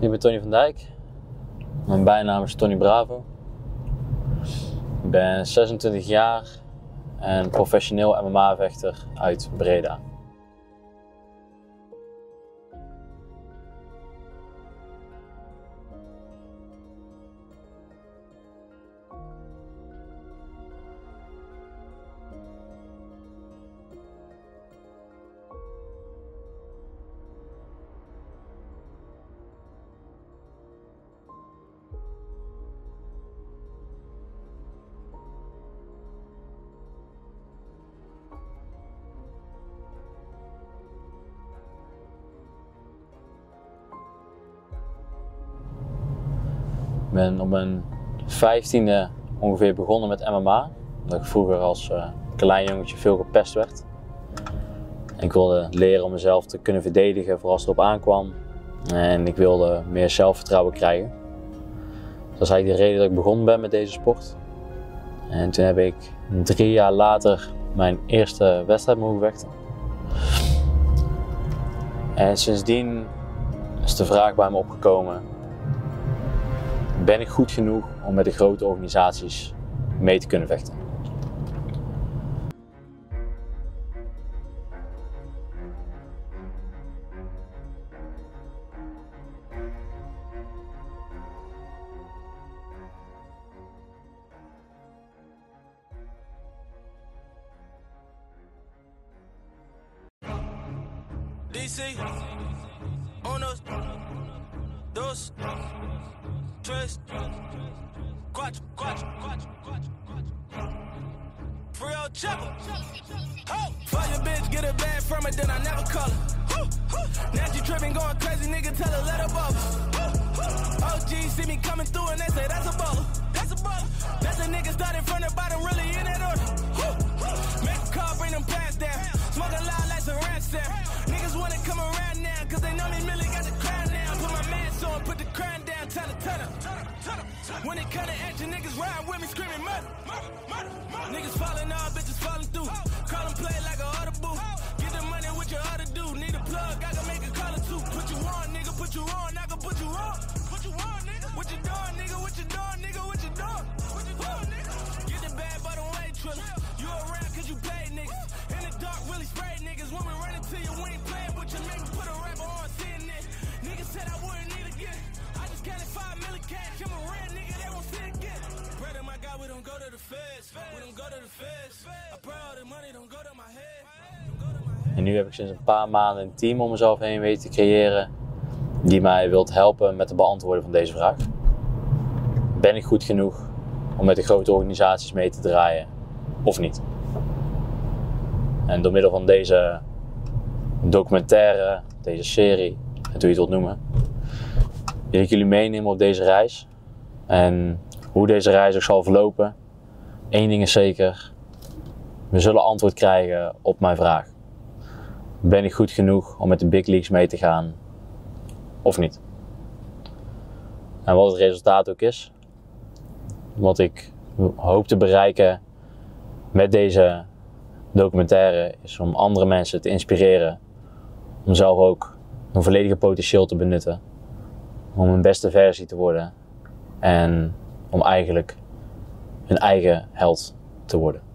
Ik ben Tony van Dijk. Mijn bijnaam is Tony Bravo. Ik ben 26 jaar en professioneel MMA-vechter uit Breda. Ik ben op mijn vijftiende ongeveer begonnen met MMA. Omdat ik vroeger als uh, klein jongetje veel gepest werd. Ik wilde leren om mezelf te kunnen verdedigen voor als het erop aankwam. En ik wilde meer zelfvertrouwen krijgen. Dat is eigenlijk de reden dat ik begonnen ben met deze sport. En toen heb ik drie jaar later mijn eerste wedstrijd mogen vechten. En sindsdien is de vraag bij me opgekomen ben ik goed genoeg om met de grote organisaties mee te kunnen vechten. DC, tres, cuatro, cuatro, cuatro, cuatro, cuatro. Free old chopper. Ho! Fuck your bitch, get a bag from it, then I never call her. Now she tripping, going crazy, nigga, tell her let her bubble. OG see me coming through and they say that's a baller. That's a baller. When it come to action, niggas ride with me screaming murder. murder, murder. Niggas falling off, bitches falling through. Call them play like a audible. Get the money with your other do. Need a plug, I can make a call or two. Put you on, nigga, put you on, I can put you on. Put you on, nigga. What you doing, nigga? What you doing, nigga? What you doing? What you doing, nigga? Get the bad by the way, Triller. You around cause you paid niggas. In the dark, really spray niggas. When we run into you, we ain't playing with you. Make to the to the money don't go to my head. En nu heb ik sinds een paar maanden een team om mezelf heen weten te creëren die mij wilt helpen met het beantwoorden van deze vraag. Ben ik goed genoeg om met de grote organisaties mee te draaien of niet? En door middel van deze documentaire, deze serie, het hoe je het wilt noemen, wil ik jullie meenemen op deze reis. En hoe deze reis ook zal verlopen, één ding is zeker, we zullen antwoord krijgen op mijn vraag. Ben ik goed genoeg om met de big leagues mee te gaan of niet? En wat het resultaat ook is, wat ik hoop te bereiken met deze documentaire, is om andere mensen te inspireren om zelf ook hun volledige potentieel te benutten, om hun beste versie te worden en om eigenlijk hun eigen held te worden.